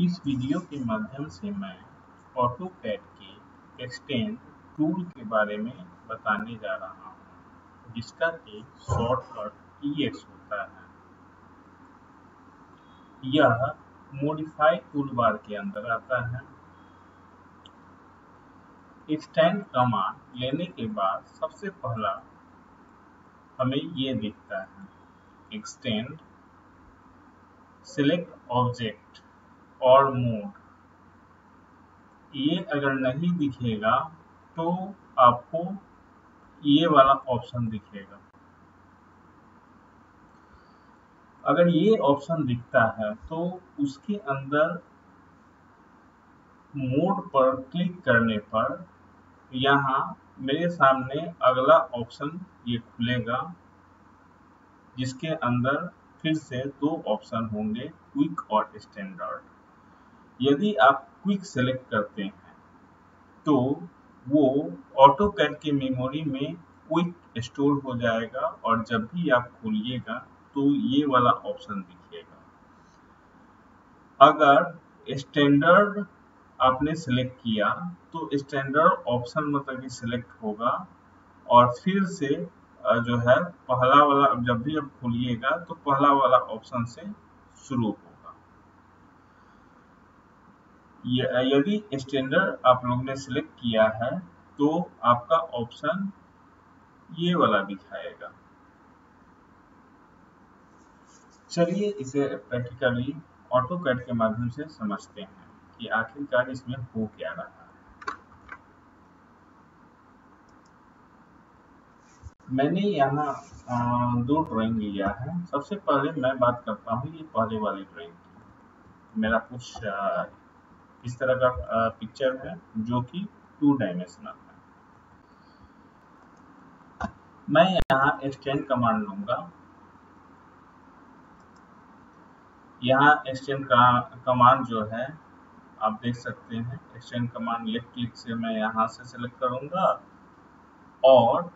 इस वीडियो के माध्यम से मैं ऑटोकैड के एक्सटेंड टूल के बारे में बताने जा रहा हूँ, जिसका एक शॉर्टकट EX होता है। यह मोडिफाई टूल बार के अंदर आता है। एक्सटेंड कमांड लेने के बाद सबसे पहला हमें ये दिखता है। एक्सटेंड सिलेक्ट ऑब्जेक्ट और मोड। ये अगर नहीं दिखेगा तो आपको ये वाला ऑप्शन दिखेगा। अगर ये ऑप्शन दिखता है तो उसके अंदर मोड पर क्लिक करने पर यहाँ मेरे सामने अगला ऑप्शन ये खुलेगा, जिसके अंदर फिर से दो ऑप्शन होंगे क्विक और स्टैंडर्ड यदि आप क्विक सेलेक्ट करते हैं तो वो ऑटो कैड के मेमोरी में क्विक स्टोर हो जाएगा और जब भी आप खोलिएगा तो ये वाला ऑप्शन दिखेगा। अगर स्टैंडर्ड आपने सेलेक्ट किया तो स्टैंडर्ड ऑप्शन मतलब कि सिलेक्ट होगा और फिर से जो है, पहला वाला, जब भी आप खोलिएगा तो पहला वाला ऑप्शन से शुरू होगा। यदि स्टैंडर्ड आप लोग ने सिलेक्ट किया है तो आपका ऑप्शन ये वाला दिखाएगा। चलिए इसे प्रैक्टिकली ऑटो कैड के माध्यम से समझते हैं कि आखिरकार इसमें हो क्या रहा है। मैंने यहाँ दो ड्राइंग लिया है। सबसे पहले मैं बात करता हूँ ये पहले वाली ड्राइंग की। मेरा कुछ इस तरह का पिक्चर है जो कि टू डायमेंशनल है। मैं यहाँ एक्सटेंड कमांड लूँगा। यहाँ एक्सटेंड का कमांड जो है, आप देख सकते हैं एक्सटेंड कमांड लेफ़्ट क्लिक से मैं यहाँ से सिलेक्ट करूँगा और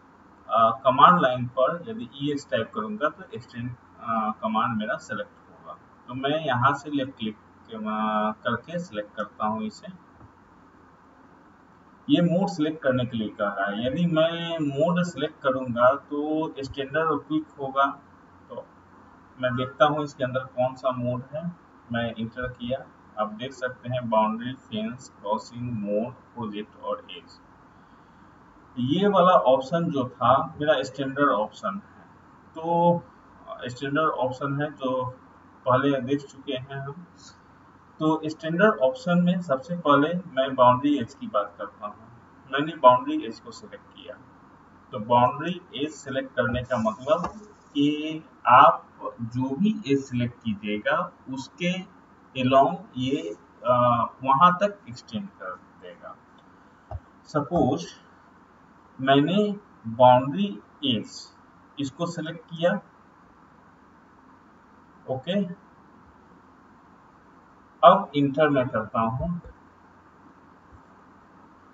कमांड लाइन पर यदि ई एक्स टाइप करूँगा तो एक्सटेंड कमांड मेरा सेलेक्ट होगा। तो मैं यहाँ से लेफ़्ट क्लिक करके सिलेक्ट करता हूँ इसे। ये मोड सिलेक्ट करने के लिए कह रहा है। यदि मैं मोड सिलेक्ट करूँगा तो स्टैंडर्ड क्विक होगा। तो मैं देखता हूँ इसके अंदर कौन सा मोड है। मैं इंटर किया। आप देख सकते हैं boundary fence crossing mode project और एज ये वाला ऑप्शन जो था, मेरा स्टैंडर्ड ऑप्शन है। तो स्टैंडर्ड ऑप्शन है जो पहले देख चुके हैं हम। तो स्टैंडर्ड ऑप्शन में सबसे पहले मैं बाउंड्री एज की बात करता हूँ। मैंने बाउंड्री एज को सिलेक्ट किया। तो बाउंड्री एज सिलेक्ट करने का मतलब कि आप जो भी एज सिलेक्ट कीजिएगा, उसके एलोंग ये वहाँ तक एक्सटेंड कर देगा। सपोज़ मैंने बाउंड्री एज इसको सिलेक्ट किया। ओके अब इंटर मैं करता हूँ।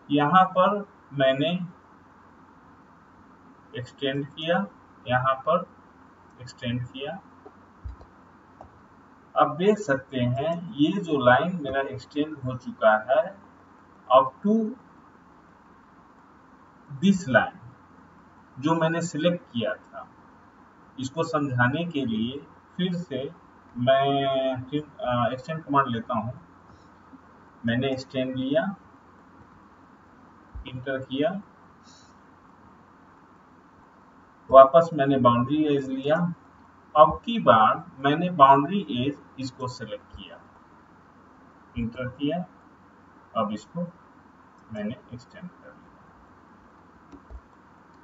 यहाँ पर मैंने एक्सटेंड किया, यहाँ पर एक्सटेंड किया। अब देख सकते हैं, ये जो लाइन मेरा एक्सटेंड हो चुका है अप टू दिस लाइन जो मैंने सिलेक्ट किया था। इसको समझाने के लिए फिर से मैं एक्सटेंड कमांड लेता हूँ। मैंने एक्सटेंड लिया इंटर किया। वापस मैंने बाउंड्री एज लिया। अब की बार मैंने बाउंड्री एज इसको सेलेक्ट किया। इंटर किया। अब इसको मैंने एक्सटेंड कर लिया।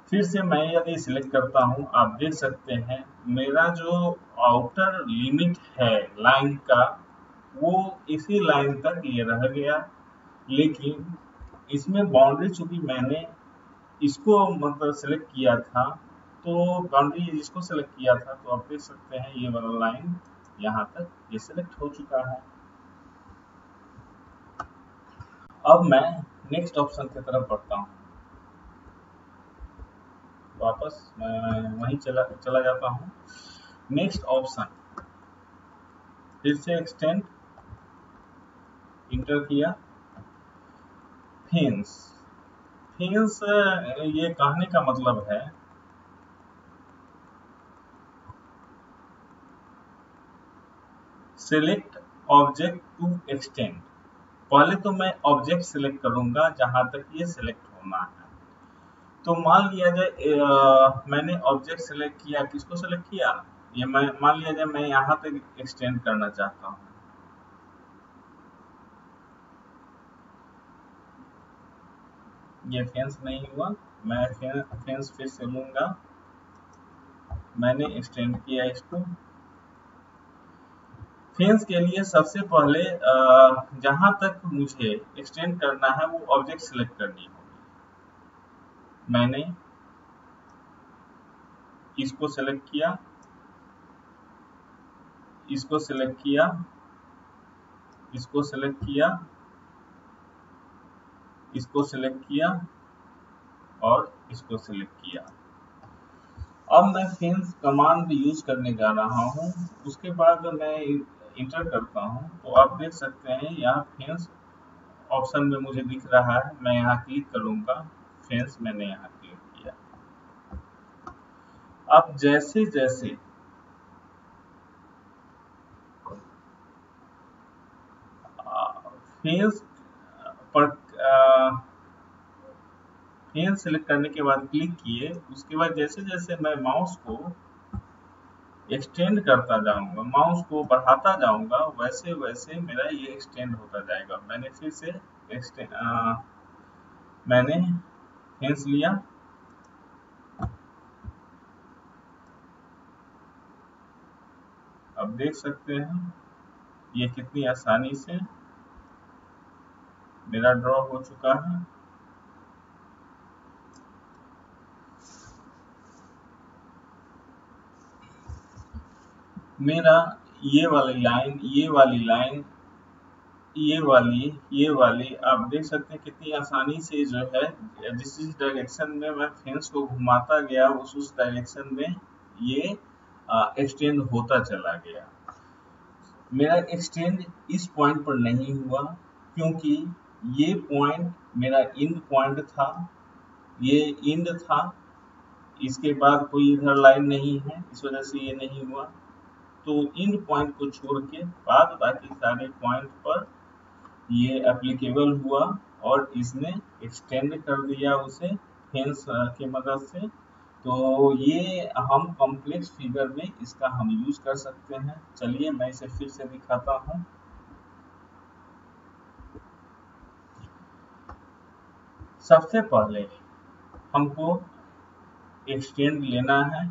फिर से मैं यदि सिलेक्ट करता हूँ, आप देख सकते हैं, मेरा जो आउटर लिमिट है लाइन का, वो इसी लाइन तक ये रह गया। लेकिन इसमें बाउंड्री चूँकि मैंने इसको मतलब सेलेक्ट किया था तो बाउंड्री जिसको सेलेक्ट किया था तो आप देख सकते हैं ये वाला लाइन यहाँ तक ये सिलेक्ट हो चुका है। अब मैं नेक्स्ट ऑप्शन की तरफ़ बढ़ता हूँ। वापस मैं वहीं चला चला जाता हूँ। नेक्स्ट ऑप्शन फिर से एक्सटेंड इंटर किया फेंस फेंस ये कहने का मतलब है सिलेक्ट ऑब्जेक्ट टू एक्सटेंड पहले तो मैं ऑब्जेक्ट सिलेक्ट करूँगा जहाँ तक ये सिलेक्ट होना है। तो मान लिया जाए मैंने ऑब्जेक्ट सिलेक्ट किया, किसको सिलेक्ट किया? ये मैं, मान लिया जाए मैं यहाँ तक एक्सटेंड करना चाहता हूँ। ये फेंस नहीं हुआ, मैं फेंस फिर से लूँगा। मैंने एक्सटेंड किया इसको। फेंस के लिए सबसे पहले जहाँ तक मुझे एक्सटेंड करना है, वो ऑब्जेक्ट सिलेक्ट करनी होगी। मैंने इसको सिलेक्ट किया। इसको सिलेक्ट किया। इसको सिलेक्ट किया। इसको सिलेक्ट किया और इसको सिलेक्ट किया। अब मैं फेंस कमांड यूज़ करने जा रहा हूँ। उसके बाद मैं इंटर करता हूँ तो आप देख सकते हैं, यहाँ फेंस ऑप्शन में मुझे दिख रहा है। मैं यहाँ क्लिक करूँगा। फेंस मैंने यहाँ क्लिक किया। अब जैसे जैसे फेंस पर फेंस सेलेक्ट करने के बाद क्लिक किए, उसके बाद जैसे जैसे मैं माउस को एक्सटेंड करता जाऊँगा माउस को बढ़ाता जाऊँगा, वैसे वैसे मेरा ये एक्सटेंड होता जाएगा। मैंने फिर से एक्सटेंड मैंने फेंस लिया। अब देख सकते हैं, ये कितनी आसानी से मेरा ड्रॉ हो चुका है। मेरा ये वाली लाइन ये वाली लाइन ये वाली ये वाली, आप देख सकते हैं कितनी आसानी से जो है, जिस जिस डायरेक्शन में मैं फेंस को घुमाता गया, उस उस डायरेक्शन में ये एक्सटेंड होता चला गया। मेरा एक्सटेंड इस पॉइंट पर नहीं हुआ, क्योंकि ये पॉइंट मेरा इंड पॉइंट था, ये इंड था, इसके बाद कोई इधर लाइन नहीं है, इस वजह से ये नहीं हुआ। तो इंड पॉइंट को छोड़ के बाद बाकी सारे पॉइंट पर ये एप्लीकेबल हुआ और इसने एक्सटेंड कर दिया उसे फेंस की मदद से। तो ये हम कॉम्प्लेक्स फिगर में इसका हम यूज़ कर सकते हैं। चलिए मैं इसे फिर से दिखाता हूँ। सबसे पहले हमको एक्सटेंड लेना है।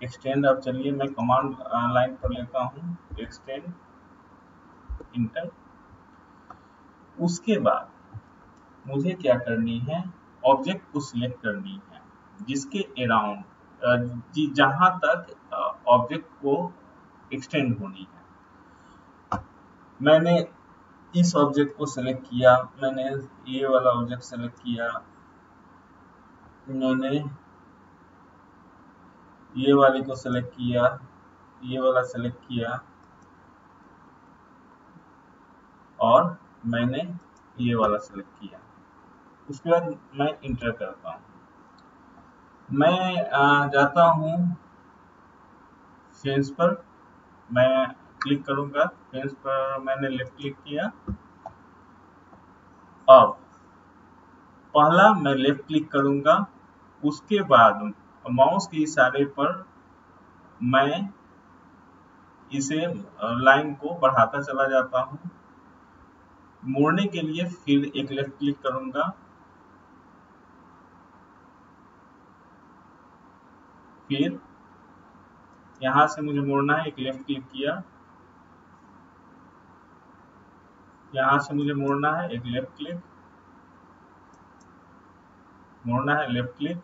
एक्सटेंड अब चलिए मैं कमांड लाइन पर लेता हूँ। एक्सटेंड इंटर उसके बाद मुझे क्या करनी है? ऑब्जेक्ट को सिलेक्ट करनी है, जिसके अराउंड जहाँ तक ऑब्जेक्ट को एक्सटेंड होनी है। मैंने इस ऑब्जेक्ट को सिलेक्ट किया, मैंने ये वाला ऑब्जेक्ट सिलेक्ट किया। मैंने ये वाले को सिलेक्ट किया, ये वाला सिलेक्ट किया। और मैंने ये वाला सेलेक्ट किया। उसके बाद मैं इंटर करता हूँ। मैं जाता हूँ। फेस पर, मैं क्लिक करूँगा पेज पर मैंने लेफ़्ट क्लिक किया। अब, पहला मैं लेफ़्ट क्लिक करूँगा, उसके बाद माउस के इशारे पर मैं इसे लाइन को बढ़ाता चला जाता हूँ। मोड़ने के लिए फिर एक लेफ़्ट क्लिक करूँगा। फिर, यहाँ से मुझे मोड़ना है, एक लेफ़्ट क्लिक किया। यहाँ से मुझे मोड़ना है एक लेफ़्ट क्लिक मोड़ना है लेफ़्ट क्लिक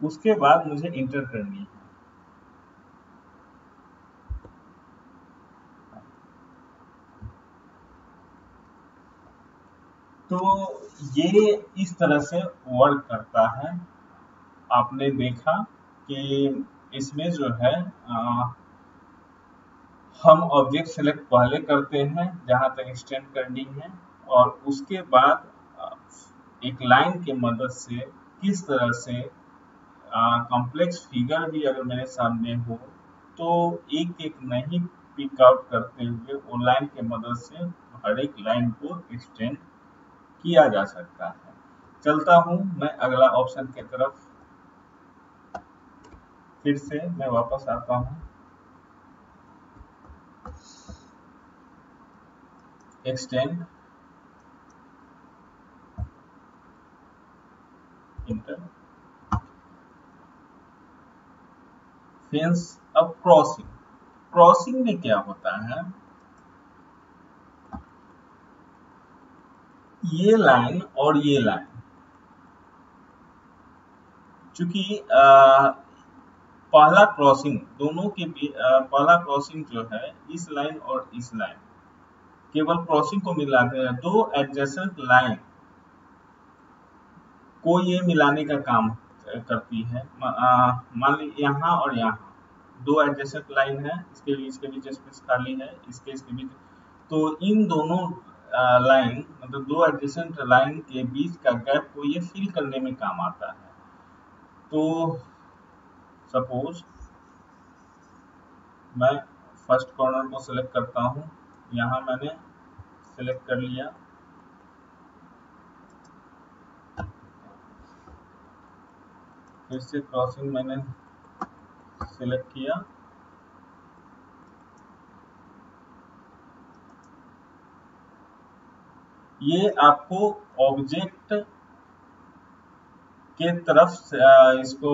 उसके बाद मुझे इंटर करनी है। तो ये इस तरह से वर्क करता है। आपने देखा कि इसमें जो है आ, हम ऑब्जेक्ट सेलेक्ट पहले करते हैं, जहाँ तक एक्सटेंड करनी है, और उसके बाद एक लाइन के मदद से किस तरह से कॉम्प्लेक्स फिगर भी अगर मेरे सामने हो तो एक एक नहीं पिक आउट करते हुए वो लाइन के मदद से हर एक लाइन को एक्सटेंड किया जा सकता है। चलता हूँ, मैं अगला ऑप्शन की तरफ़। फिर से मैं वापस आता हूँ। Extend इंटर फेंस अब क्रॉसिंग क्रॉसिंग में क्या होता है? ये लाइन और ये लाइन चूँकि पहला क्रॉसिंग दोनों के पहला क्रॉसिंग जो है, इस लाइन और इस लाइन केवल क्रॉसिंग को मिलाते हैं, दो एडजेसेंट लाइन को ये मिलाने का काम करती है। मान ली यहाँ और यहाँ। दो एडजेसेंट लाइन है, इसके इसके बीच स्पेस खाली है, इसके इसके बीच। तो इन दोनों लाइन मतलब दो एडजेसेंट लाइन के बीच का गैप को ये फिल करने में काम आता है। तो सपोज़ मैं फ़र्स्ट कॉर्नर को सिलेक्ट करता हूँ। यहाँ मैंने सेलेक्ट कर लिया। फिर से क्रॉसिंग मैंने सिलेक्ट किया। ये आपको ऑब्जेक्ट के तरफ़ इसको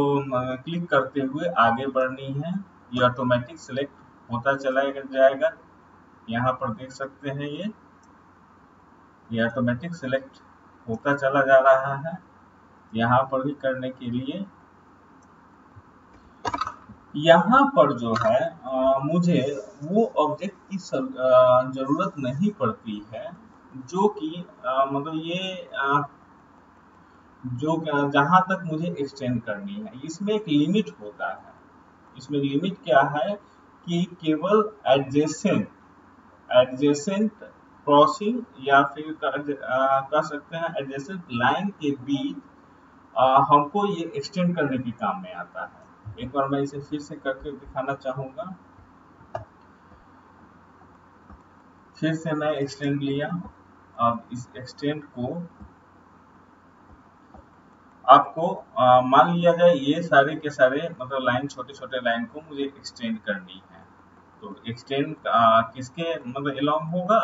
क्लिक करते हुए आगे बढ़नी है। ये ऑटोमेटिक सिलेक्ट होता चला जाएगा। यहाँ पर देख सकते हैं ये। ये ऑटोमेटिक सिलेक्ट होता चला जा रहा है। यहाँ पर भी करने के लिए। यहाँ पर जो है आ, मुझे वो ऑब्जेक्ट की ज़रूरत नहीं पड़ती है जो कि मतलब ये आ, जो जहाँ तक मुझे एक्सटेंड करनी है इसमें एक लिमिट होता है। इसमें लिमिट क्या है कि केवल एडजेसेंट एडजेसेंट क्रॉसिंग या फिर कह सकते हैं एडजेसेंट लाइन के बीच हमको ये एक्सटेंड करने के काम में आता है। एक बार मैं इसे फिर से करके दिखाना चाहूँगा। फिर से मैं एक्सटेंड लिया। अब इस एक्सटेंड को आपको मान लिया जाए ये सारे के सारे मतलब लाइन छोटे छोटे लाइन को मुझे एक्सटेंड करनी है। तो एक्सटेंड किसके मतलब एलोंग होगा?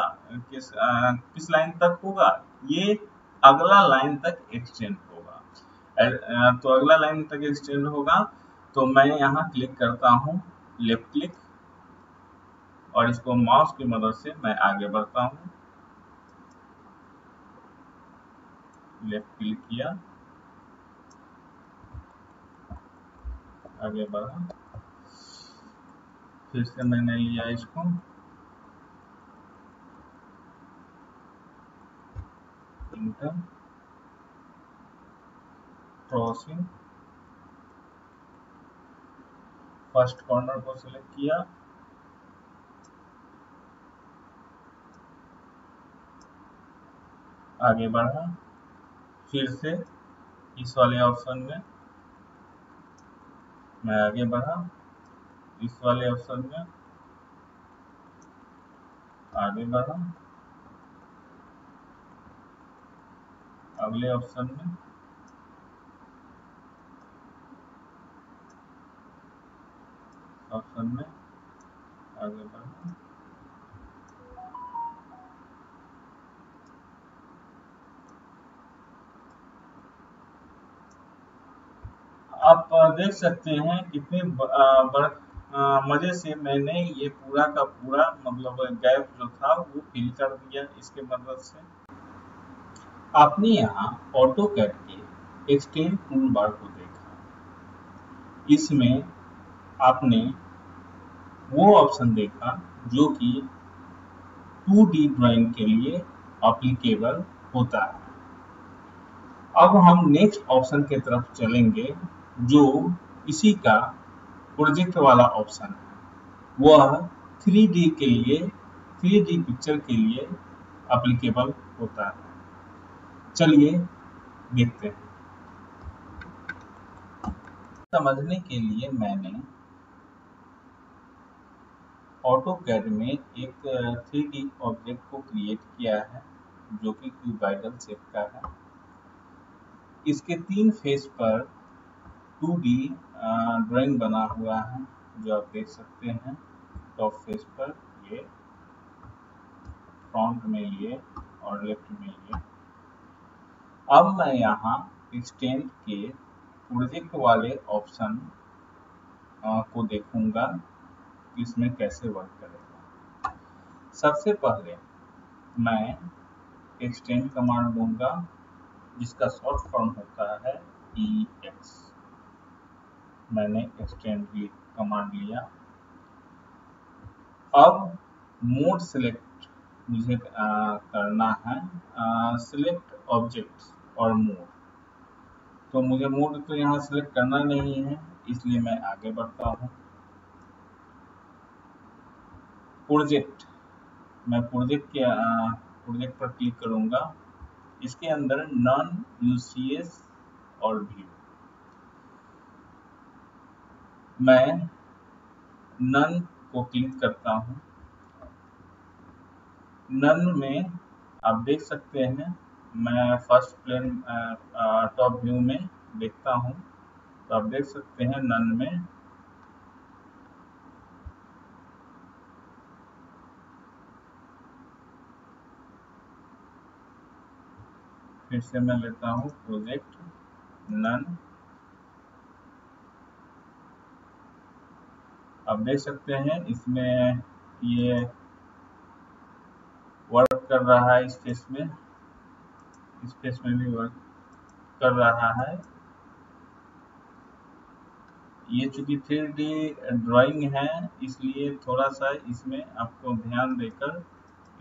किस आ, किस लाइन तक होगा? ये अगला लाइन तक एक्सटेंड होगा। तो अगला लाइन तक एक्सटेंड होगा। तो मैं यहाँ क्लिक करता हूँ लेफ़्ट क्लिक और इसको माउस की मदद से मैं आगे बढ़ता हूँ। लेफ़्ट क्लिक किया। आगे बढ़ा। फिर से मैंने लिया इसको इंटर क्रॉसिंग फ़र्स्ट कॉर्नर को सिलेक्ट किया। आगे बढ़ा। फिर से इस वाले ऑप्शन में मैं आगे बढ़ा। इस वाले ऑप्शन में। आगे बढ़ा। अगले ऑप्शन में। ऑप्शन में आगे बढ़ा। आप देख सकते हैं कितने बड़ मज़े से मैंने ये पूरा का पूरा मतलब गैप जो था, वो फिल कर दिया इसके मदद से। आपने यहाँ ऑटो कैट के एक्सटेंड टूल बार को देखा। इसमें आपने वो ऑप्शन देखा जो कि 2D ड्राइंग के लिए अप्लीकेबल होता है। अब हम नेक्स्ट ऑप्शन के तरफ़ चलेंगे, जो इसी का प्रोजेक्ट वाला ऑप्शन वह थ्री डी के लिए थ्री डी पिक्चर के लिए अप्लीकेबल होता है। चलिए देखते हैं। समझने के लिए मैंने ऑटो कैड में एक थ्री डी ऑब्जेक्ट को क्रिएट किया है, जो कि क्यूबाइडल शेप का है। इसके तीन फेस पर टू डी ड्राइंग बना हुआ है, जो आप देख सकते हैं। टॉप फेस पर ये, फ्रंट में ये और लेफ़्ट में ये। अब मैं यहाँ एक्सटेंड के प्रोजेक्ट वाले ऑप्शन को देखूँगा, इसमें कैसे वर्क करेगा। सबसे पहले मैं एक्सटेंड कमांड दूँगा, जिसका शॉर्ट फॉर्म होता है ई एक्स मैंने एक्सटेंड भी कमांड लिया। अब मोड सिलेक्ट मुझे करना है। सिलेक्ट ऑब्जेक्ट और मोड तो मुझे मोड तो यहाँ सिलेक्ट करना नहीं है, इसलिए मैं आगे बढ़ता हूँ। प्रोजेक्ट मैं प्रोजेक्ट के प्रोजेक्ट पर क्लिक करूँगा। इसके अंदर नॉन यूसीएस और व्यू मैं नन को क्लिक करता हूँ। नन में आप देख सकते हैं, मैं फ़र्स्ट प्लेन टॉप व्यू में देखता हूँ। तो आप देख सकते हैं नन में फिर से मैं लेता हूँ प्रोजेक्ट नन। आप देख सकते हैं, इसमें ये वर्क कर रहा है इस में। स्पेस में भी वर्क कर रहा है। ये चूँकि थ्री डी ड्राइंग है, इसलिए थोड़ा सा इसमें आपको ध्यान देकर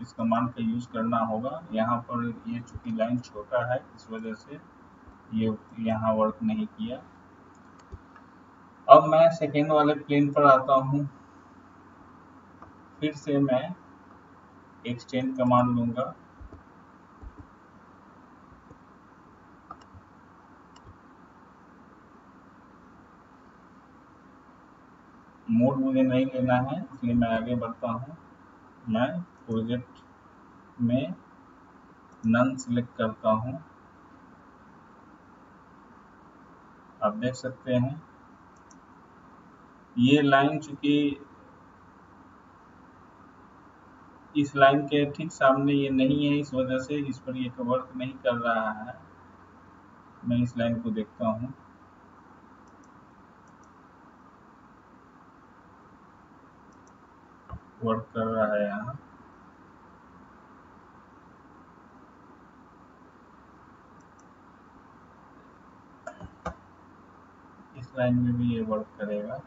इस कमांड का यूज़ करना होगा। यहाँ पर ये चूँकि लाइन छोटा है, इस वजह से ये यहाँ वर्क नहीं किया। अब मैं सेकेंड वाले प्लेन पर आता हूँ। फिर से मैं एक्सटेंड कमांड लूँगा। मोड मुझे नहीं लेना है, इसलिए मैं आगे बढ़ता हूँ। मैं प्रोजेक्ट में नन सिलेक्ट करता हूँ। आप देख सकते हैं। ये लाइन चूँकि इस लाइन के ठीक सामने ये नहीं है, इस वजह से इस पर ये वर्क नहीं कर रहा है। मैं इस लाइन को देखता हूँ। वर्क कर रहा है यहाँ। इस लाइन में भी ये वर्क करेगा।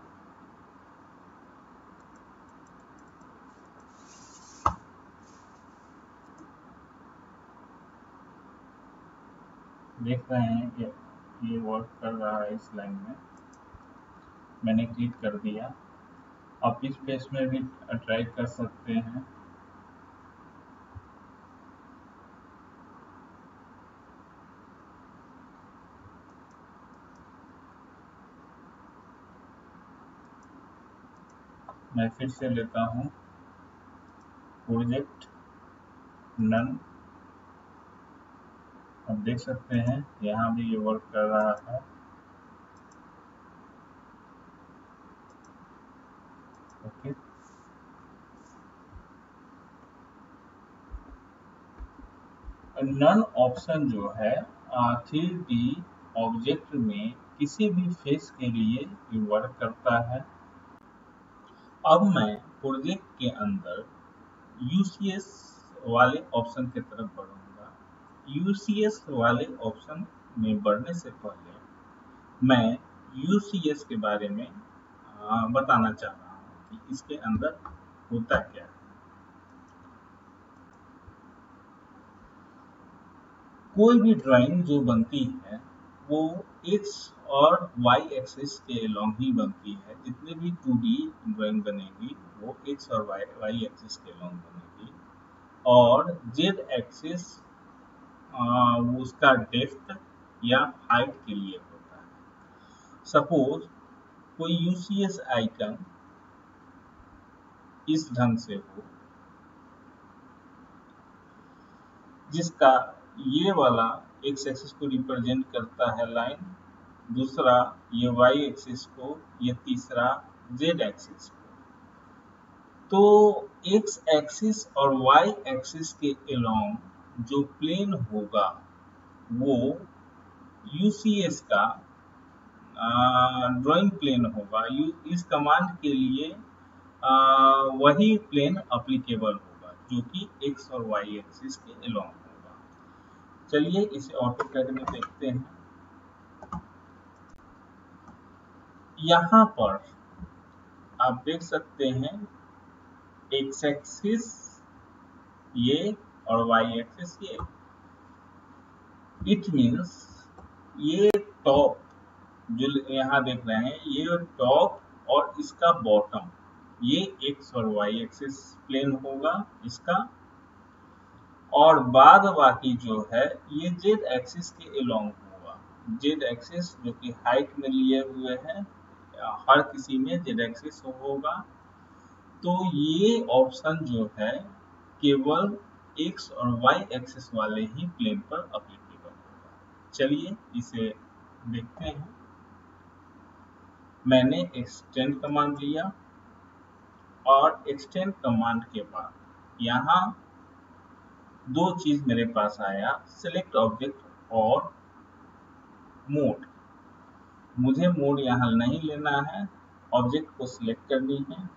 देख रहे हैं कि ये वर्क कर रहा है इस लाइन में। मैंने क्लिक कर दिया। आप इस पेज में भी ट्राई कर सकते हैं। मैं फिर से लेता हूँ। प्रोजेक्ट नन आप देख सकते हैं, यहाँ भी ये वर्क कर रहा है ओके नन ऑप्शन जो है थ्री डी ऑब्जेक्ट में किसी भी फेस के लिए वर्क करता है। अब मैं प्रोजेक्ट के अंदर यूसीएस वाले ऑप्शन की तरफ़ बढ़ूँगा। यूसीएस वाले ऑप्शन में बढ़ने से पहले मैं यूसीएस के बारे में बताना चाह रहा हूँ कि इसके अंदर होता क्या है। कोई भी ड्राइंग जो बनती है, वो एक्स और वाई एक्सिस के लॉन्ग ही बनती है। जितने भी टू डी ड्राइंग बनेगी, वो एक्स और वाई वाई एक्सिस के लॉन्ग बनेगी। और जेड एक्सिस उसका डेप्थ या हाइट के लिए होता है। सपोज़ कोई यूसीएस आइकन इस ढंग से हो, जिसका ये वाला एक्स एक्सिस को रिप्रेजेंट करता है लाइन दूसरा ये वाई एक्सिस को, ये तीसरा जेड एक्सिस को। तो एक्स एक्सिस और वाई एक्सिस के अलोंग जो प्लेन होगा वो यूसीएस का ड्राइंग प्लेन होगा। यू इस कमांड के लिए आ, वही प्लेन अप्लीकेबल होगा जो कि एक्स और वाई एक्सिस के अलोंग चलिए इसे ऑटो कैड में देखते हैं। यहाँ पर आप देख सकते हैं एक्स एक्सिस ये और वाई एक्सिस ये इट मींस ये टॉप जो यहाँ देख रहे हैं, ये टॉप और इसका बॉटम ये एक्स और वाई एक्सिस प्लेन होगा इसका। और बाद बाकी जो है, ये जेड एक्सिस के अलोंग होगा। जेड एक्सिस जो कि हाइट में लिए हुए हैं, हर किसी में जेड एक्सिस होगा। तो ये ऑप्शन जो है, केवल एक्स और वाई एक्सिस वाले ही प्लेन पर अप्लीकेबल होगा। चलिए इसे देखते हैं। मैंने एक्सटेंड कमांड लिया और एक्सटेंड कमांड के बाद यहाँ दो चीज़ मेरे पास आया सिलेक्ट ऑब्जेक्ट और मोड मुझे मोड यहाँ नहीं लेना है ऑब्जेक्ट को सिलेक्ट करनी है।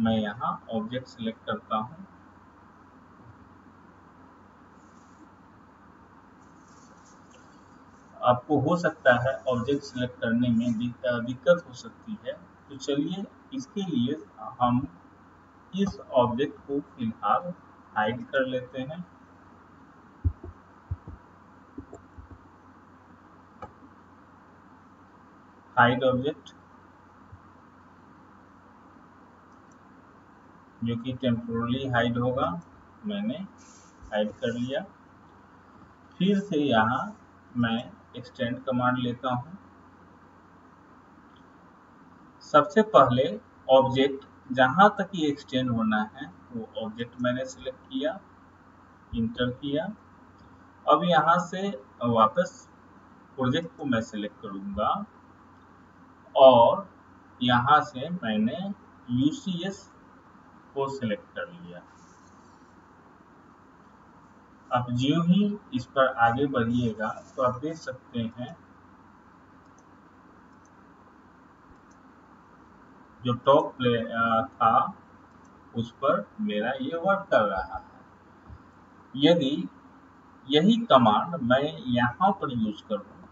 मैं यहाँ ऑब्जेक्ट सिलेक्ट करता हूँ। आपको हो सकता है ऑब्जेक्ट सिलेक्ट करने में दिक्कत हो सकती है। तो चलिए इसके लिए हम इस ऑब्जेक्ट को फ़िलहाल हाइड कर लेते हैं। हाइड ऑब्जेक्ट जो कि टेम्पोरली हाइड होगा, मैंने हाइड कर लिया। फिर से यहाँ मैं एक्सटेंड कमांड लेता हूँ। सबसे पहले ऑब्जेक्ट जहाँ तक ये एक्सटेंड होना है, वो ऑब्जेक्ट मैंने सिलेक्ट किया इंटर किया। अब यहाँ से वापस प्रोजेक्ट को मैं सिलेक्ट करूँगा और यहाँ से मैंने UCS को सिलेक्ट कर लिया। अब जो ही इस पर आगे बढ़िएगा तो आप देख सकते हैं जो टॉप प्ले था उस पर मेरा ये वर्क कर रहा है। यदि यही कमांड मैं यहाँ पर यूज़ करूँ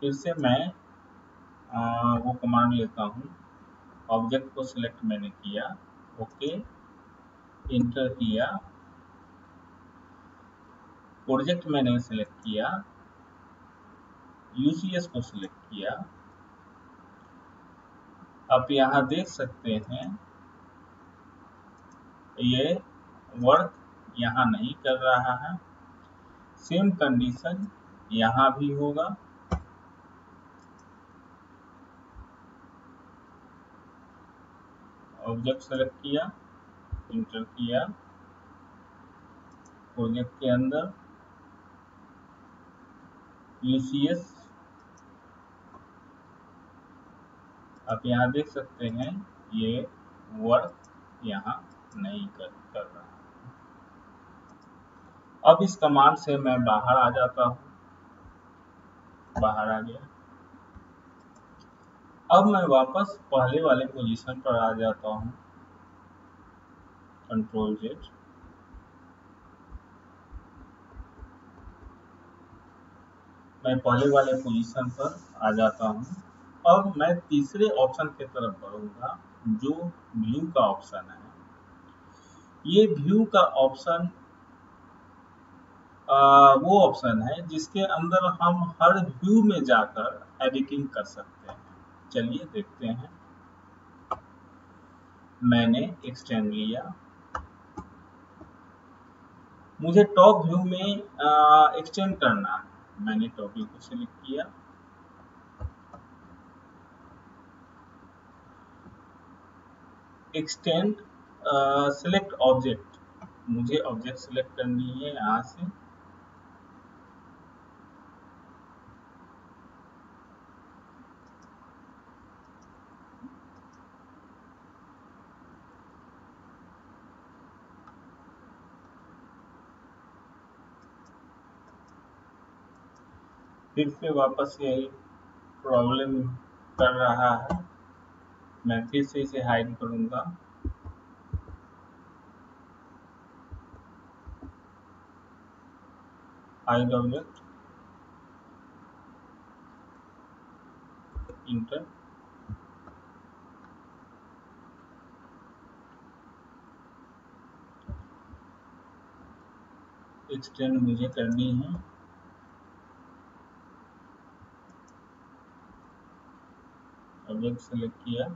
फिर से मैं आ, वो कमांड लेता हूँ ऑब्जेक्ट को सिलेक्ट मैंने किया ओके इंटर किया प्रोजेक्ट मैंने सेलेक्ट किया यूसीएस को सिलेक्ट किया। आप यहाँ देख सकते हैं, ये वर्क यहाँ नहीं कर रहा है। सेम कंडीशन यहाँ भी होगा। ऑब्जेक्ट सेलेक्ट किया इंटर किया प्रोजेक्ट के अंदर। यूसीएस आप यहाँ देख सकते हैं, ये वर्क यहाँ नहीं कर कर रहा अब इस कमांड से मैं बाहर आ जाता हूँ। बाहर आ गया। अब मैं वापस पहले वाले पोजीशन पर आ जाता हूँ। कंट्रोल जेड मैं पहले वाले पोजीशन पर आ जाता हूँ। अब मैं तीसरे ऑप्शन के तरफ़ बढ़ूँगा, जो व्यू का ऑप्शन है। ये व्यू का ऑप्शन वो ऑप्शन है जिसके अंदर हम हर व्यू में जाकर एडिटिंग कर सकते हैं। चलिए देखते हैं। मैंने एक्सटेंड लिया। मुझे टॉप व्यू में एक्सटेंड करना है। मैंने टॉपिक को सिलेक्ट किया। एक्सटेंड सिलेक्ट ऑब्जेक्ट मुझे ऑब्जेक्ट सिलेक्ट करनी है यहाँ से। फिर से वापस यही प्रॉब्लम कर रहा है। मैं फिर से इसे हाइड करूँगा। हाइड ऑब्जेक्ट इंटर एक्सटेंड मुझे करनी है। ऑब्जेक्ट सेलेक्ट किया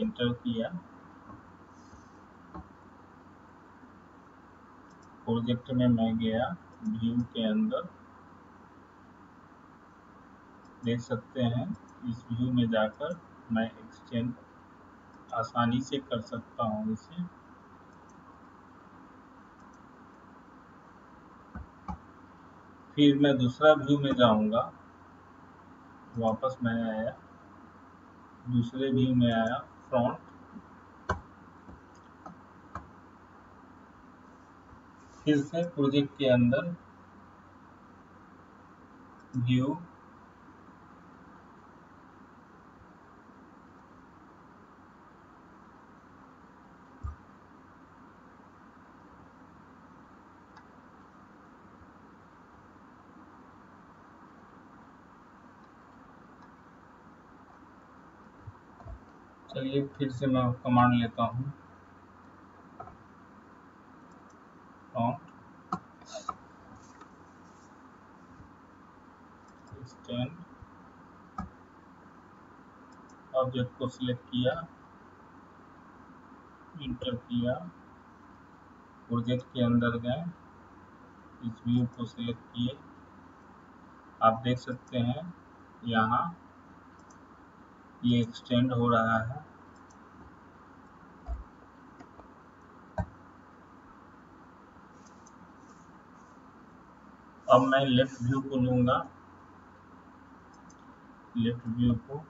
इंटर किया प्रोजेक्ट में मैं गया व्यू के अंदर, देख सकते हैं, इस व्यू में जाकर मैं एक्सचेंज आसानी से कर सकता हूँ इसे। फिर मैं दूसरा व्यू में जाऊँगा। वापस मैं आया। दूसरे व्यू में आया फ्रंट फिर से प्रोजेक्ट के अंदर। व्यू चलिए फिर से मैं कमांड लेता हूँ। ऑब्जेक्ट को सिलेक्ट किया इंटर किया प्रोजेक्ट के अंदर गए, इस व्यू को सिलेक्ट किए। आप देख सकते हैं, यहाँ ये एक्सटेंड हो रहा है। अब मैं लेफ़्ट व्यू को लूँगा। लेफ़्ट व्यू को।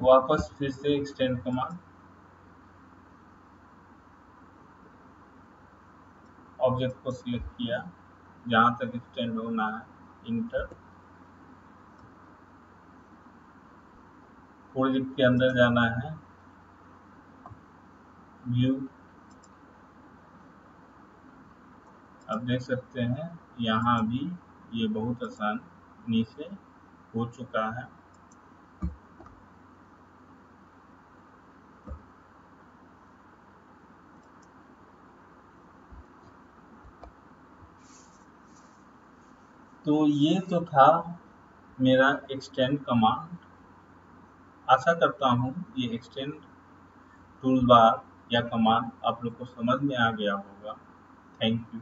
वापस फिर से एक्सटेंड कमांड ऑब्जेक्ट को सिलेक्ट किया। जहाँ तक एक्सटेंड होना है इंटर प्रोजेक्ट के अंदर जाना है। व्यू आप देख सकते हैं, यहाँ भी ये बहुत आसानी से हो चुका है। तो ये तो था मेरा एक्सटेंड कमांड आशा करता हूँ ये एक्सटेंड टूल बार या कमांड आप लोग को समझ में आ गया होगा। Thank you